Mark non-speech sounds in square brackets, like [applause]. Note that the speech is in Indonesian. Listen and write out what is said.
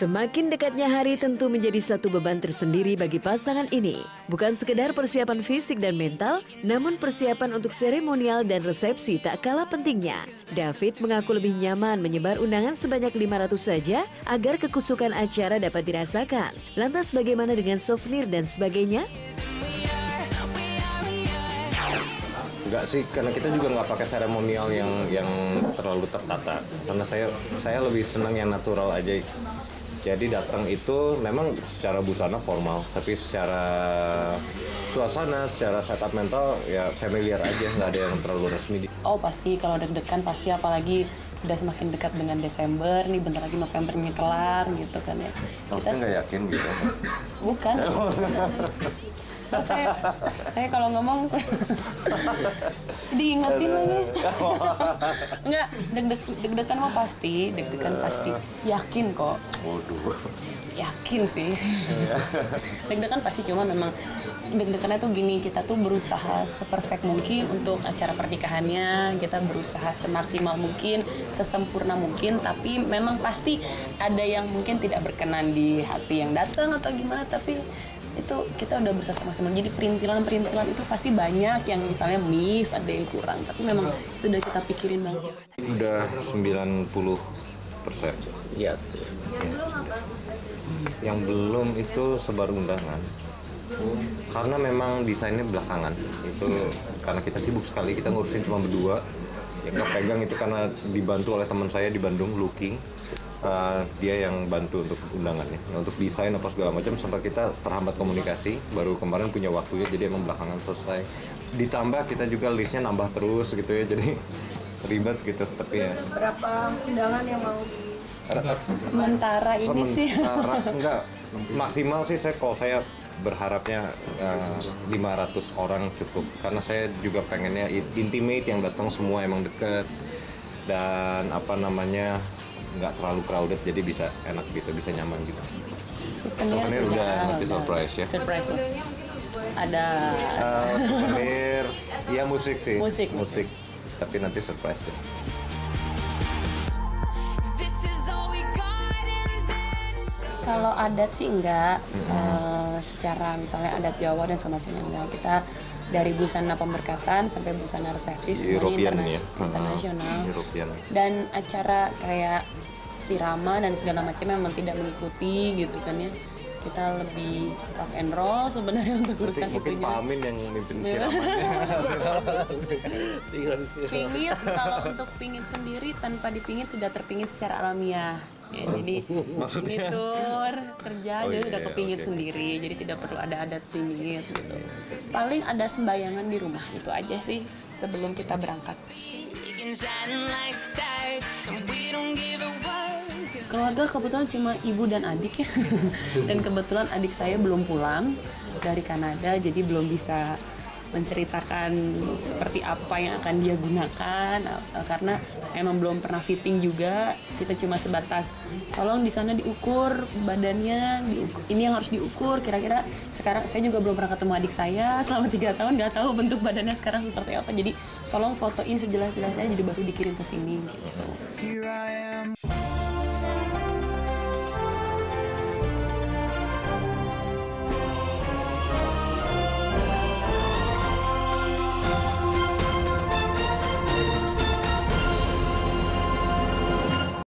Semakin dekatnya hari tentu menjadi satu beban tersendiri bagi pasangan ini. Bukan sekedar persiapan fisik dan mental, namun persiapan untuk seremonial dan resepsi tak kalah pentingnya. David mengaku lebih nyaman menyebar undangan sebanyak 500 saja agar kekusukan acara dapat dirasakan. Lantas bagaimana dengan souvenir dan sebagainya? Enggak sih, karena kita juga nggak pakai seremonial yang yang terlalu tertata. Karena saya saya lebih senang yang natural aja. Jadi datang itu memang secara busana formal, tapi secara suasana, secara setup mental ya familiar aja, nggak ada yang terlalu resmi. Oh pasti kalau deg-degan pasti apalagi udah semakin dekat dengan Desember nih bentar lagi Novembernya kelar gitu kan ya. Kita nggak yakin gitu. bukan. [laughs] saya saya kalau ngomong saya [laughs] diingetin lagi. Enggak, deg-deg deg-degan mah pasti, deg-degan pasti. Yakin kok. Waduh. Yakin sih. [laughs] deg-degan pasti cuma memang deg-degannya tuh gini, kita tuh berusaha seperfect mungkin untuk acara pernikahannya, kita berusaha semaksimal mungkin, sesempurna mungkin, tapi memang pasti ada yang mungkin tidak berkenan di hati yang datang atau gimana, tapi itu kita udah berusaha maksimal. Jadi perintilan-perintilan itu pasti banyak yang misalnya miss, ada yang kurang, tapi memang itu udah kita pikirin banget. Udah 90 persen. Yes. Yang belum itu sebar undangan. Karena memang desainnya belakangan. Itu karena kita sibuk sekali, kita ngurusin cuma berdua. Yang kepegang itu karena dibantu oleh teman saya di Bandung, Looking. Uh, dia yang bantu untuk undangannya, untuk desain apa segala macam sampai kita terhambat komunikasi. Baru kemarin punya waktunya, jadi emang belakangan selesai. Ditambah kita juga listnya nambah terus gitu ya, [laughs] jadi ribet gitu. Tapi ya berapa undangan yang mau di Sementara ini sih. Sementara enggak [laughs] maksimal sih saya kalau saya berharapnya eh, 500 orang cukup. Karena saya juga pengennya intimate yang datang semua emang deket. Dan apa namanya nggak terlalu crowded jadi bisa enak gitu bisa nyaman gitu. Souvenir, udah, nanti surprise ya. Surprise lah. Ada. Eh, souvenir. Ya musik sih. Musik. musik. Tapi nanti surprise ya. Kalau adat sih enggak Eh, secara misalnya adat Jawa dan segala macamnya enggak. Kita dari busana pemberkatan sampai busana resepsi semuanya European ya internasional. European Dan acara kayak siraman dan segala macamnya memang tidak mengikuti gitu kan ya. Kita lebih rock and roll sebenarnya untuk urusan mungkin itunya. Pak Amin yang mimpin siramannya [laughs] Tinggal di sini. Pingit kalau untuk pingit sendiri tanpa dipingit sudah terpingit secara alamiah. Ya, jadi Maksudnya? tur kerja Oh, dia iya, sudah iya, kepingit oke. sendiri jadi tidak perlu ada adat pingit gitu paling ada sembayangan di rumah itu aja sih sebelum kita berangkat keluarga kebetulan cuma ibu dan adik ya. Dan kebetulan adik saya belum pulang dari Kanada jadi belum bisa menceritakan seperti apa yang akan dia gunakan eh, karena memang belum pernah fitting juga. Kita cuma sebatas tolong di sana diukur badannya diukur ini yang harus diukur. Kira-kira sekarang saya juga belum pernah ketemu adik saya selama [laughs] tiga tahun nggak tahu bentuk badannya sekarang seperti apa. Jadi tolong fotoin sejelas-jelasnya jadi baru dikirim ke sini gitu. Here I am.